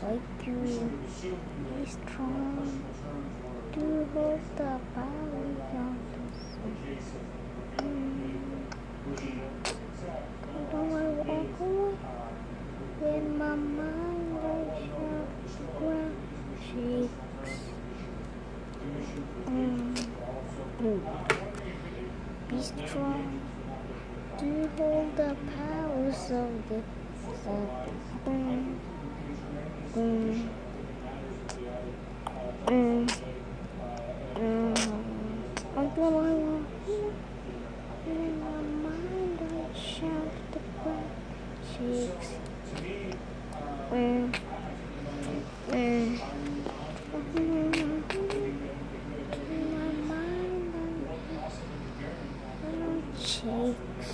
Like you, be strong to hold the valley on in my mind? Shout brown cheeks. Mm. Be strong to hold the powers of the. Mm. Mm. Mm. Mm. Until I walk in my mind, I shout the cheeks. Mm. Mm. I cheeks.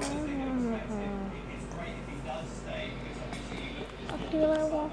Mm. Until I walk